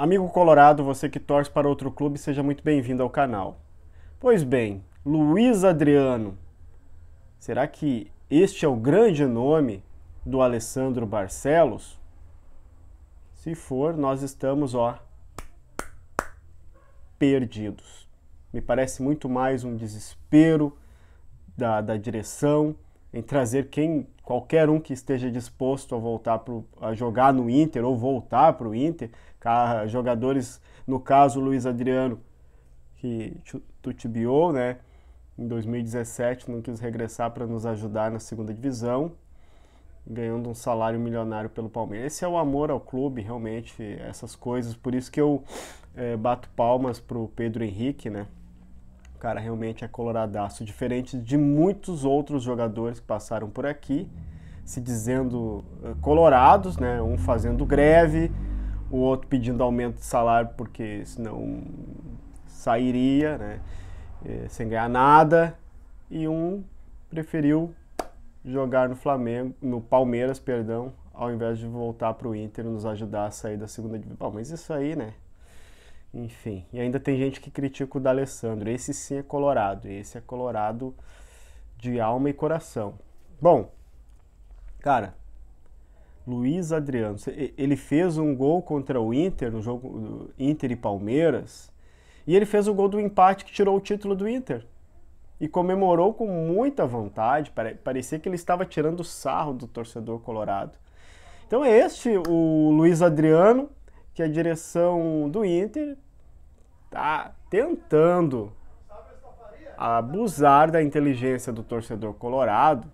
Amigo colorado, você que torce para outro clube, seja muito bem-vindo ao canal. Pois bem, Luiz Adriano. Será que este é o grande nome do Alessandro Barcelos? Se for, nós estamos, ó, perdidos. Me parece muito mais um desespero da, da direção em trazer quem qualquer um que esteja disposto a voltar pro, a jogar no Inter ou voltar para o Inter, jogadores, no caso Luiz Adriano, que tutibiou, né? Em 2017 não quis regressar para nos ajudar na segunda divisão, ganhando um salário milionário pelo Palmeiras. Esse é o amor ao clube, realmente, essas coisas. Por isso que eu é, bato palmas pro Pedro Henrique, né? Cara realmente é coloradaço, diferente de muitos outros jogadores que passaram por aqui, se dizendo eh, colorados, né? Um fazendo greve, o outro pedindo aumento de salário porque senão sairia, né? É, sem ganhar nada, e um preferiu jogar no Flamengo, no Palmeiras, perdão, ao invés de voltar para o Inter e nos ajudar a sair da segunda divisão. Mas isso aí, né? Enfim, e ainda tem gente que critica o D'Alessandro. Esse sim é colorado, esse é colorado de alma e coração. Bom, cara, Luiz Adriano, ele fez um gol contra o Inter, no jogo Inter e Palmeiras, e ele fez o gol do empate que tirou o título do Inter. E comemorou com muita vontade, parecia que ele estava tirando sarro do torcedor colorado. Então é este o Luiz Adriano, que a direção do Inter está tentando abusar da inteligência do torcedor colorado,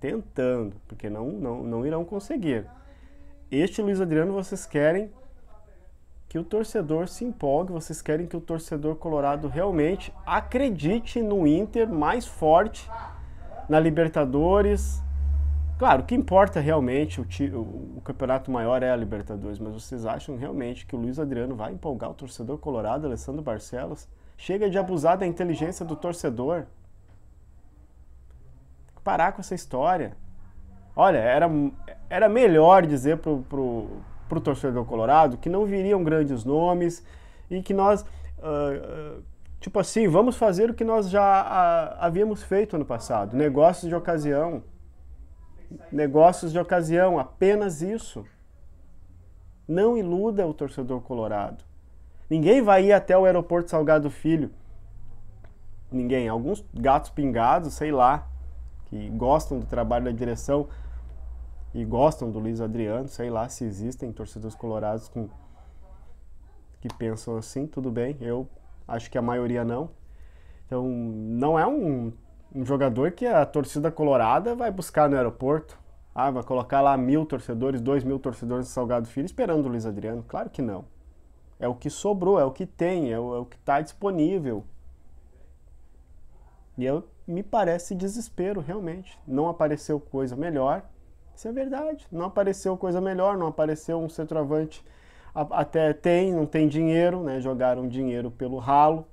tentando, porque não, não, não irão conseguir. Este Luiz Adriano vocês querem que o torcedor se empolgue, vocês querem que o torcedor colorado realmente acredite no Inter mais forte na Libertadores, Claro, o que importa realmente, o, o, o, campeonato maior é a Libertadores, mas vocês acham realmente que o Luiz Adriano vai empolgar o torcedor colorado, Alessandro Barcelos? Chega de abusar da inteligência do torcedor. Parar com essa história. Olha, era, era melhor dizer pro, pro, pro torcedor colorado que não viriam grandes nomes e que nós, uh, uh, tipo assim, vamos fazer o que nós já uh, havíamos feito ano passado, negócios de ocasião negócios de ocasião, apenas isso. Não iluda o torcedor colorado. Ninguém vai ir até o aeroporto Salgado Filho. Ninguém. Alguns gatos pingados, sei lá, que gostam do trabalho da direção e gostam do Luiz Adriano, sei lá se existem torcedores colorados com que pensam assim, tudo bem. Eu acho que a maioria não. Então, não é um um jogador que a torcida colorada vai buscar no aeroporto. Ah, vai colocar lá mil torcedores, dois mil torcedores de Salgado Filho esperando o Luiz Adriano. Claro que não. É o que sobrou, é o que tem, é o, é o que está disponível. E eu, me parece desespero, realmente. Não apareceu coisa melhor. Isso é verdade. Não apareceu coisa melhor, não apareceu um centroavante. Até tem, não tem dinheiro, né? Jogaram dinheiro pelo ralo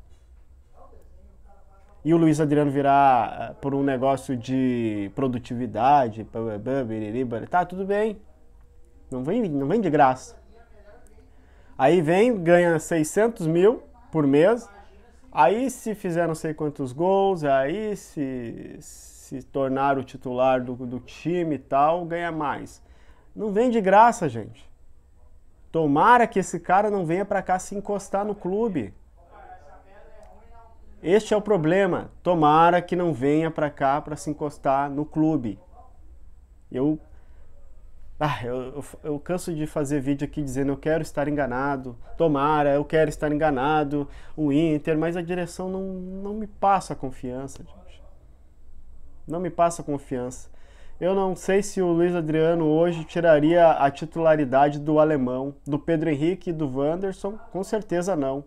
e o Luiz Adriano virar eh, por um negócio de produtividade, tá, tudo bem. Não vem, não vem de graça. Aí vem, ganha 600 mil por mês. Aí se fizer não sei quantos gols, aí se, se tornar o titular do, do time e tal, ganha mais. Não vem de graça, gente. Tomara que esse cara não venha para cá se encostar no clube. Este é o problema. Tomara que não venha para cá para se encostar no clube. Eu, ah, eu, eu, eu, canso de fazer vídeo aqui dizendo eu quero estar enganado. Tomara, eu quero estar enganado. O Inter, mas a direção não, não me passa confiança, gente. Não me passa confiança. Eu não sei se o Luiz Adriano hoje tiraria a titularidade do alemão, do Pedro Henrique e do Wanderson. Com certeza não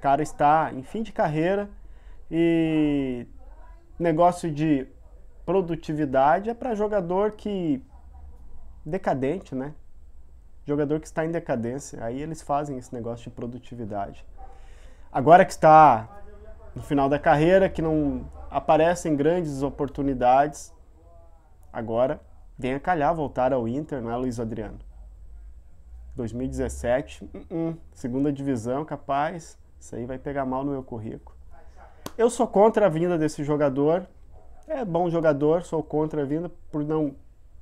cara está em fim de carreira e negócio de produtividade é para jogador que decadente, né? Jogador que está em decadência. Aí eles fazem esse negócio de produtividade. Agora que está no final da carreira, que não aparecem grandes oportunidades, agora vem a calhar voltar ao Inter, não é, Luiz Adriano? 2017, uh -uh, segunda divisão, capaz, isso aí vai pegar mal no meu currículo. Eu sou contra a vinda desse jogador, é bom jogador, sou contra a vinda por não,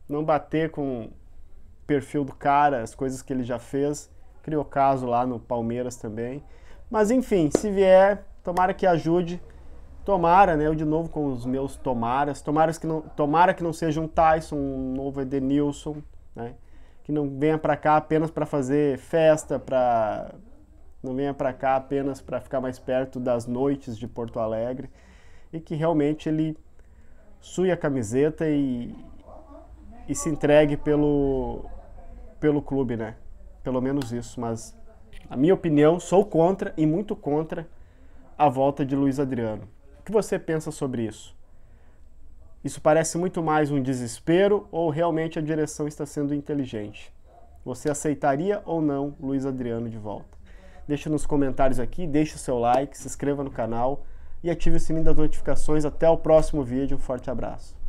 não bater com o perfil do cara, as coisas que ele já fez, criou caso lá no Palmeiras também. Mas enfim, se vier, tomara que ajude. Tomara, né? Eu de novo com os meus tomaras. Tomara que não, tomara que não seja um Tyson, um novo Edenilson, né? Que não venha para cá apenas para fazer festa, para não venha para cá apenas para ficar mais perto das noites de Porto Alegre e que realmente ele sue a camiseta e, e se entregue pelo pelo clube, né? Pelo menos isso, mas a minha opinião, sou contra e muito contra a volta de Luiz Adriano. O que você pensa sobre isso? Isso parece muito mais um desespero ou realmente a direção está sendo inteligente? Você aceitaria ou não Luiz Adriano de volta? Deixe nos comentários aqui, deixe o seu like, se inscreva no canal e ative o sininho das notificações. Até o próximo vídeo. Um forte abraço.